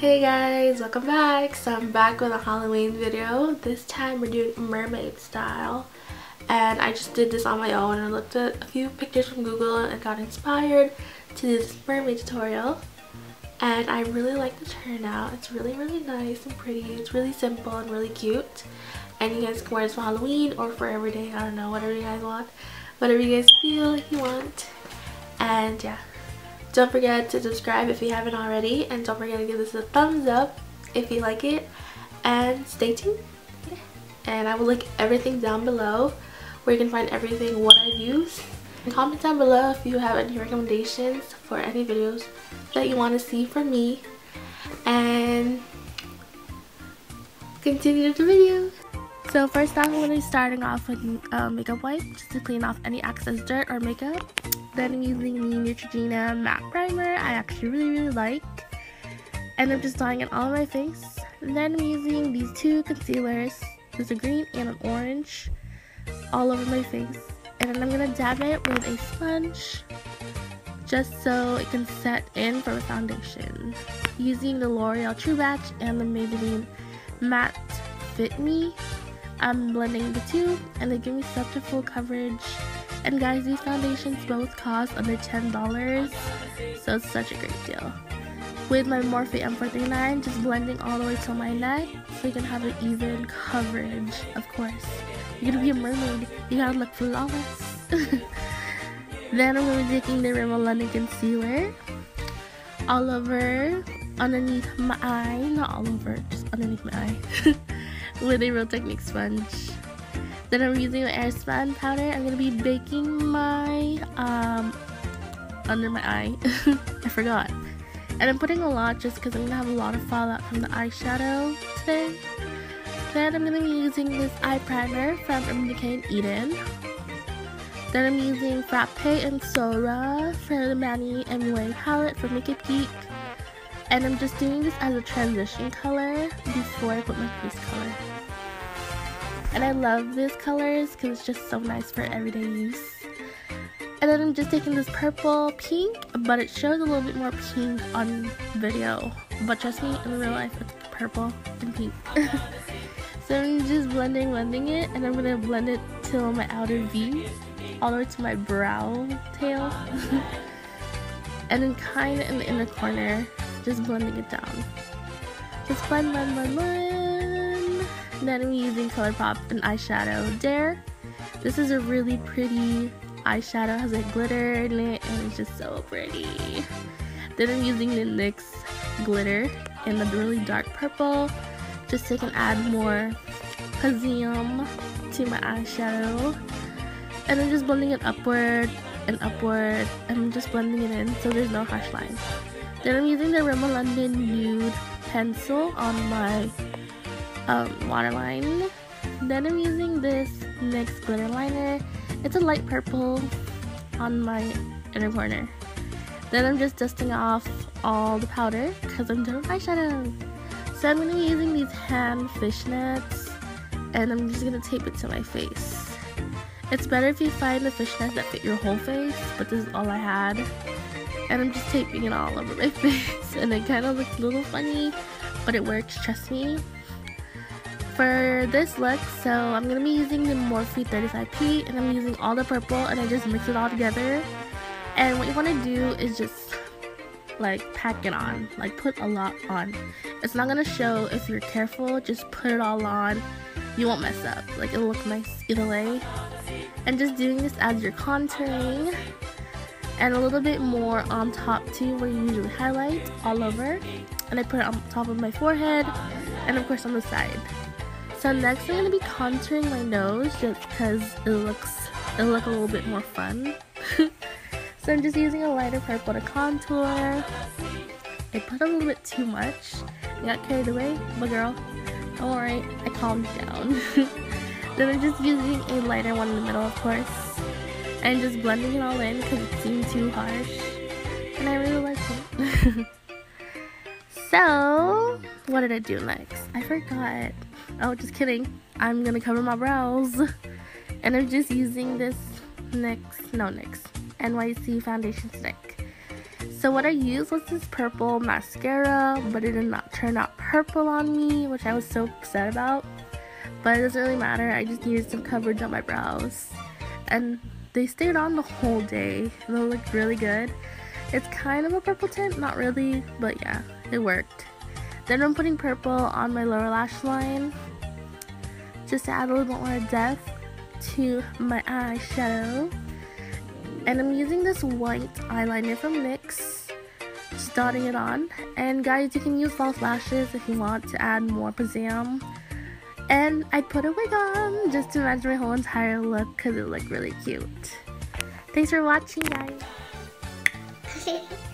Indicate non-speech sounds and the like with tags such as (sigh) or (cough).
Hey guys, welcome back. So I'm back with a Halloween video. This time we're doing mermaid style. And I just did this on my own. I looked at a few pictures from Google and got inspired to do this mermaid tutorial. And I really like the turnout. It's really, really nice and pretty. It's really simple and really cute. And you guys can wear this for Halloween or for every day. I don't know, whatever you guys want. Whatever you guys feel like you want. And yeah, don't forget to subscribe if you haven't already. And don't forget to give this a thumbs up if you like it. And stay tuned. And I will link everything down below where you can find everything what used. And comment down below if you have any recommendations for any videos that you want to see from me. And continue the video. So first off, I'm going to be starting off with a uh, makeup wipe just to clean off any excess dirt or makeup. Then I'm using the Neutrogena matte primer I actually really really like. And I'm just dyeing it all on my face. And then I'm using these two concealers. There's a green and an orange all over my face. And then I'm going to dab it with a sponge just so it can set in for a foundation. Using the L'Oreal True Match and the Maybelline Matte Fit Me I'm blending the two and they give me such a full coverage. And guys, these foundations both cost under $10, so it's such a great deal. With my Morphe M439, just blending all the way to my neck so you can have an even coverage, of course. You're gonna be a mermaid, you gotta look flawless. (laughs) then I'm gonna be taking the Rimmel London Concealer all over underneath my eye, not all over, just underneath my eye. (laughs) with a Real Technique sponge. Then I'm using the Airspun powder. I'm to be baking my, um, under my eye. (laughs) I forgot. And I'm putting a lot just because I'm to have a lot of fallout from the eyeshadow today. Then I'm to be using this eye primer from Urban Decay and Eden. Then I'm using Frappe and Sora for the Manny MUA palette from Makeup Geek. And I'm just doing this as a transition color before I put my face color. And I love these colors because it's just so nice for everyday use. And then I'm just taking this purple pink, but it shows a little bit more pink on video. But trust me, in real life, it's purple and pink. (laughs) so I'm just blending, blending it, and I'm gonna blend it till my outer V, all the way to my brow tail. (laughs) and then kind of in the inner corner, just blending it down. Just blend, blend, blend, blend. Then I'm using ColourPop and eyeshadow Dare. This is a really pretty eyeshadow, has like glitter in it, and it's just so pretty. Then I'm using the NYX glitter in the really dark purple, just so I can add more pizzazz to my eyeshadow. And I'm just blending it upward and upward, I'm just blending it in so there's no harsh lines. Then I'm using the Rimmel London Nude pencil on my um, waterline. Then I'm using this NYX glitter liner. It's a light purple on my inner corner. Then I'm just dusting off all the powder because I'm doing eyeshadow. So I'm going to be using these hand fishnets and I'm just going to tape it to my face. It's better if you find the fishnets that fit your whole face, but this is all I had and I'm just taping it all over my (laughs) face and it kind of looks a little funny but it works trust me for this look. So I'm gonna be using the Morphe 35p and I'm using all the purple and I just mix it all together. And what you want to do is just like pack it on. Like put a lot on. It's not gonna show if you're careful just put it all on. You won't mess up. Like it'll look nice either way. And just doing this as you're contouring and a little bit more on top too where you usually highlight all over. And I put it on top of my forehead and of course on the side so next I'm going to be contouring my nose just because it looks it'll look a little bit more fun. (laughs) So I'm just using a lighter purple to contour. I put a little bit too much. I got carried away but girl don't worry I calmed down. (laughs) Then I'm just using a lighter one in the middle of course and just blending it all in because it seemed too harsh and I really like it. (laughs) so, what did I do next? I forgot. Oh, just kidding. I'm gonna cover my brows (laughs) and I'm just using this NYX, no NYX, NYC foundation stick. So what I used was this purple mascara, but it did not turn out purple on me, which I was so upset about. But it doesn't really matter, I just needed some coverage on my brows. And they stayed on the whole day. They looked really good. It's kind of a purple tint, not really, but yeah, it worked. Then I'm putting purple on my lower lash line just to add a little bit more depth to my eyeshadow. And I'm using this white eyeliner from NYX, just dotting it on. And guys, you can use false lashes if you want to add more pizzazz. And I put a wig on just to match my whole entire look because it looked really cute. Thanks for watching, guys. (laughs)